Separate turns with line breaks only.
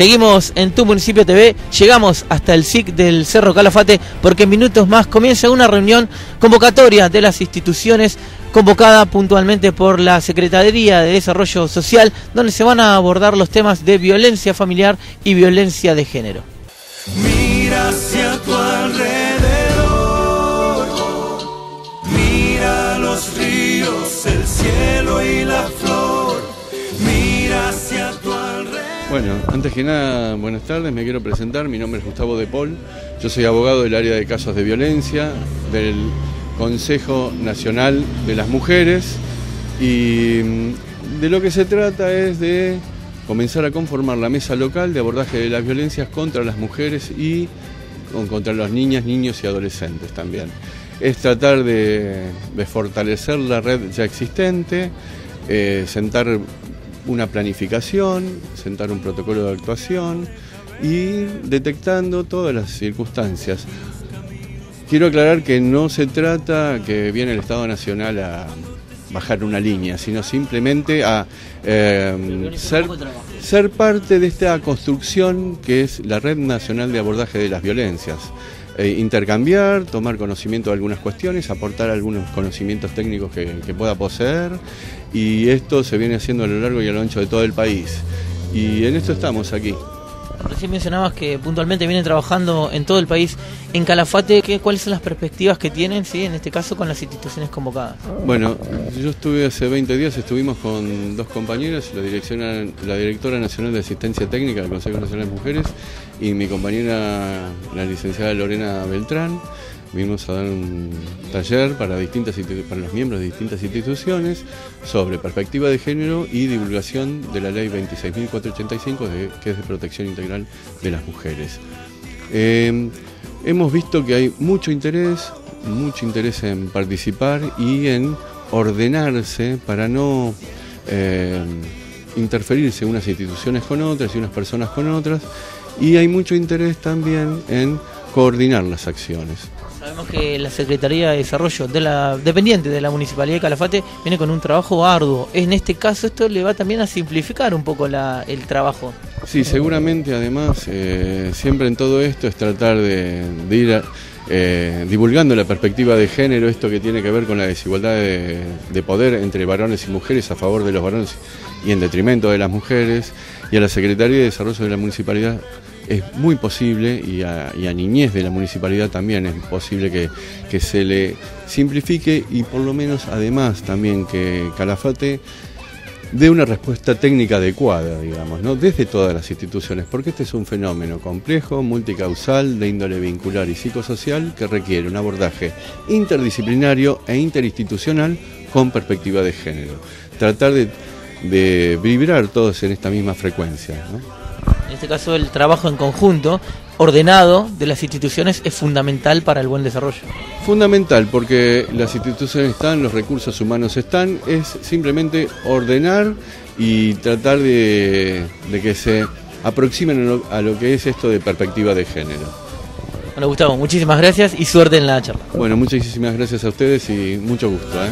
Seguimos en Tu Municipio TV, llegamos hasta el SIC del Cerro Calafate porque en minutos más comienza una reunión convocatoria de las instituciones convocada puntualmente por la Secretaría de Desarrollo Social, donde se van a abordar los temas de violencia familiar y violencia de género.
Mira hacia tu alrededor, mira los ríos, el cielo y la flor,
Bueno, antes que nada, buenas tardes, me quiero presentar, mi nombre es Gustavo De Paul, yo soy abogado del área de casos de violencia, del Consejo Nacional de las Mujeres. Y mm, de lo que se trata es de comenzar a conformar la mesa local de abordaje de las violencias contra las mujeres y contra las niñas, niños y adolescentes también. Es tratar de, fortalecer la red ya existente, eh, sentar una planificación, sentar un protocolo de actuación y detectando todas las circunstancias. Quiero aclarar que no se trata que viene el Estado Nacional a bajar una línea, sino simplemente a ser, ser parte de esta construcción que es la Red Nacional de Abordaje de las Violencias. Eh, intercambiar, tomar conocimiento de algunas cuestiones, aportar algunos conocimientos técnicos que, que pueda poseer y esto se viene haciendo a lo largo y a lo ancho de todo el país. Y en esto estamos aquí.
Recién mencionabas que puntualmente vienen trabajando en todo el país. En Calafate, ¿qué, ¿cuáles son las perspectivas que tienen, sí, en este caso, con las instituciones convocadas?
Bueno, yo estuve hace 20 días, estuvimos con dos compañeras, la, la directora nacional de asistencia técnica del Consejo Nacional de Mujeres y mi compañera, la licenciada Lorena Beltrán. Vinimos a dar un taller para, distintas, para los miembros de distintas instituciones sobre perspectiva de género y divulgación de la ley 26.485, de, que es de protección integral de las mujeres. Eh, hemos visto que hay mucho interés, mucho interés en participar y en ordenarse para no eh, interferirse unas instituciones con otras y unas personas con otras. Y hay mucho interés también en coordinar las acciones.
Sabemos que la Secretaría de Desarrollo de la dependiente de la Municipalidad de Calafate viene con un trabajo arduo. En este caso esto le va también a simplificar un poco la, el trabajo.
Sí, seguramente además eh, siempre en todo esto es tratar de, ir eh, divulgando la perspectiva de género, esto que tiene que ver con la desigualdad de, de, poder entre varones y mujeres a favor de los varones y en detrimento de las mujeres, y a la Secretaría de Desarrollo de la Municipalidad es muy posible, y a, niñez de la municipalidad también es posible que, se le simplifique y por lo menos además también que Calafate dé una respuesta técnica adecuada, digamos, ¿no? desde todas las instituciones, porque este es un fenómeno complejo, multicausal, de índole vincular y psicosocial, que requiere un abordaje interdisciplinario e interinstitucional con perspectiva de género. Tratar de, vibrar todos en esta misma frecuencia.
En este caso el trabajo en conjunto, ordenado de las instituciones es fundamental para el buen desarrollo.
Fundamental, porque las instituciones están, los recursos humanos están, es simplemente ordenar y tratar de, de que se aproximen a lo, a lo, que es esto de perspectiva de género.
Bueno, Gustavo, muchísimas gracias y suerte en la charla.
Bueno, muchísimas gracias a ustedes y mucho gusto. ¿eh?